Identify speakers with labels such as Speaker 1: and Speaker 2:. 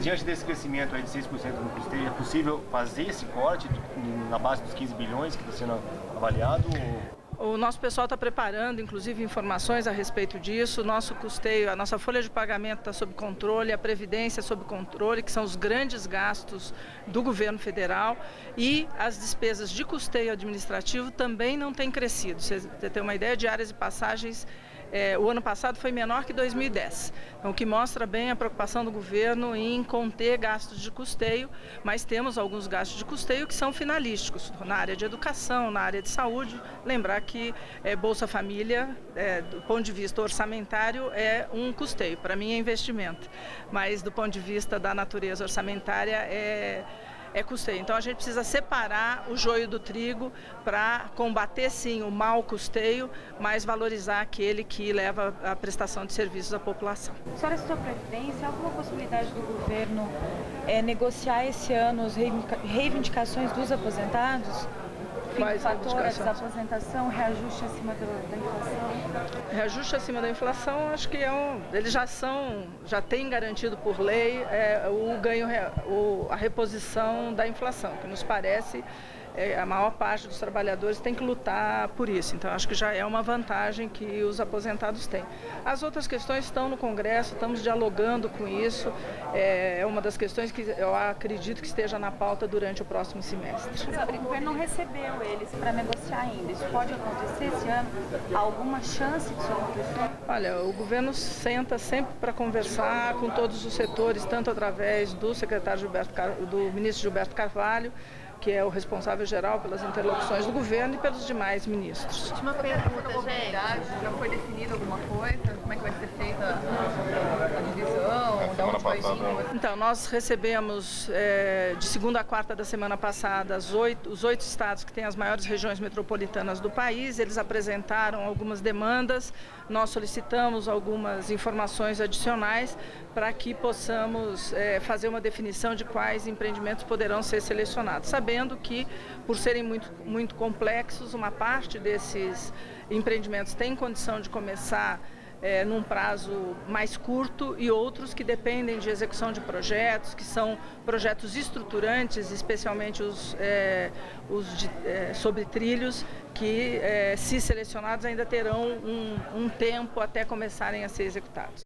Speaker 1: diante desse crescimento aí de 6% no custeio, é possível fazer esse corte na base dos 15 bilhões que está sendo avaliado?
Speaker 2: O nosso pessoal está preparando, inclusive, informações a respeito disso. O nosso custeio, a nossa folha de pagamento está sob controle, a previdência sob controle, que são os grandes gastos do governo federal. E as despesas de custeio administrativo também não têm crescido. Você tem uma ideia, de áreas e passagens é, o ano passado foi menor que 2010, então, o que mostra bem a preocupação do governo em conter gastos de custeio, mas temos alguns gastos de custeio que são finalísticos, na área de educação, na área de saúde. Lembrar que é, Bolsa Família, é, do ponto de vista orçamentário, é um custeio, para mim é investimento, mas do ponto de vista da natureza orçamentária é é custeio. Então a gente precisa separar o joio do trigo para combater sim o mau custeio, mas valorizar aquele que leva a prestação de serviços à população.
Speaker 3: A senhora citou a Previdência, alguma possibilidade do governo é, negociar esse ano as reivindicações dos aposentados? fim fator, desaposentação, reajuste acima da inflação?
Speaker 2: Reajuste acima da inflação, acho que é um, eles já são, já têm garantido por lei é, o ganho, o, a reposição da inflação, que nos parece a maior parte dos trabalhadores tem que lutar por isso. Então, acho que já é uma vantagem que os aposentados têm. As outras questões estão no Congresso, estamos dialogando com isso. É, é uma das questões que eu acredito que esteja na pauta durante o próximo semestre.
Speaker 3: O governo não recebeu eles para negociar ainda. Isso pode acontecer esse ano? Há alguma chance disso acontecer?
Speaker 2: Olha, o governo senta sempre para conversar com todos os setores, tanto através do secretário Gilberto, do ministro Gilberto Carvalho, que é o responsável geral pelas interlocuções do governo e pelos demais ministros.
Speaker 4: Última pergunta, gente. Já foi definida alguma coisa? Como é que vai ser feita a divisão? Da onde vai vir?
Speaker 2: Então, nós recebemos é, de segunda a quarta da semana passada oito, os oito estados que têm as maiores regiões metropolitanas do país. Eles apresentaram algumas demandas, nós solicitamos algumas informações adicionais para que possamos é, fazer uma definição de quais empreendimentos poderão ser selecionados, sabendo que, por serem muito, muito complexos, uma parte desses empreendimentos tem condição de começar é, num prazo mais curto e outros que dependem de execução de projetos, que são projetos estruturantes, especialmente os, é, os de, é, sobre trilhos, que é, se selecionados ainda terão um, um tempo até começarem a ser executados.